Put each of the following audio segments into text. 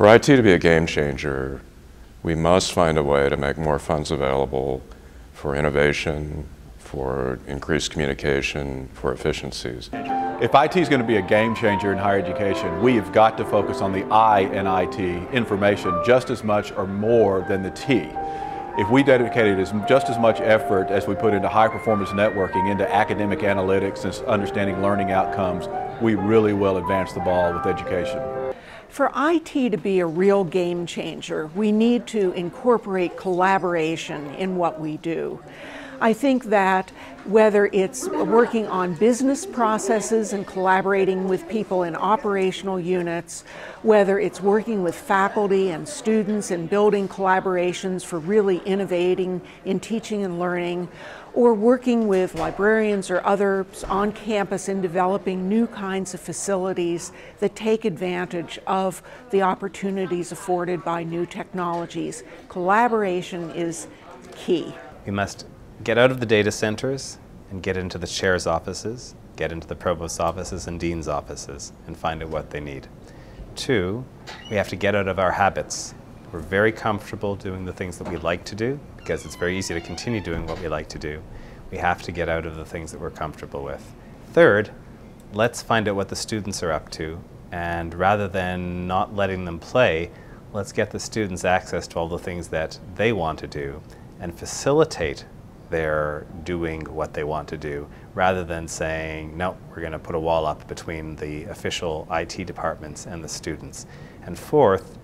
For IT to be a game changer, we must find a way to make more funds available for innovation, for increased communication, for efficiencies. If IT is going to be a game changer in higher education, we have got to focus on the I in IT, information, just as much or more than the T. If we dedicated as, just as much effort as we put into high performance networking, into academic analytics and understanding learning outcomes, we really will advance the ball with education. For IT to be a real game changer, we need to incorporate collaboration in what we do. I think that whether it's working on business processes and collaborating with people in operational units, whether it's working with faculty and students and building collaborations for really innovating in teaching and learning, or working with librarians or others on campus in developing new kinds of facilities that take advantage of the opportunities afforded by new technologies. Collaboration is key. We must get out of the data centers and get into the chair's offices, get into the provost's offices and dean's offices and find out what they need. Two, we have to get out of our habits. We're very comfortable doing the things that we like to do because it's very easy to continue doing what we like to do. We have to get out of the things that we're comfortable with. Third, let's find out what the students are up to and rather than not letting them play, let's get the students access to all the things that they want to do and facilitate their doing what they want to do rather than saying, no, we're going to put a wall up between the official IT departments and the students. And fourth,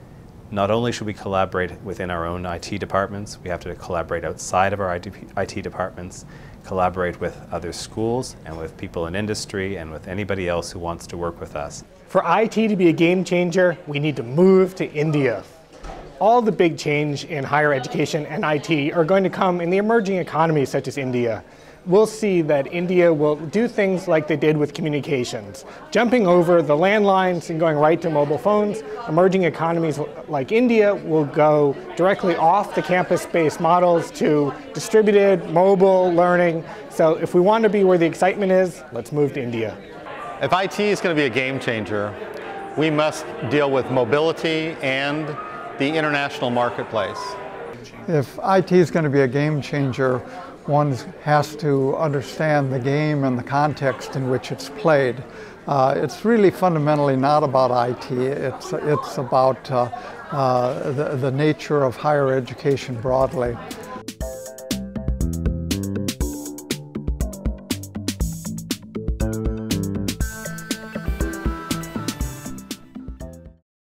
not only should we collaborate within our own IT departments, we have to collaborate outside of our IT departments, collaborate with other schools and with people in industry and with anybody else who wants to work with us. For IT to be a game changer, we need to move to India all the big change in higher education and IT are going to come in the emerging economies such as India. We'll see that India will do things like they did with communications, jumping over the landlines and going right to mobile phones. Emerging economies like India will go directly off the campus-based models to distributed mobile learning. So if we want to be where the excitement is, let's move to India. If IT is going to be a game changer, we must deal with mobility and the international marketplace. If IT is going to be a game changer, one has to understand the game and the context in which it's played. Uh, it's really fundamentally not about IT. It's, it's about uh, uh, the, the nature of higher education broadly.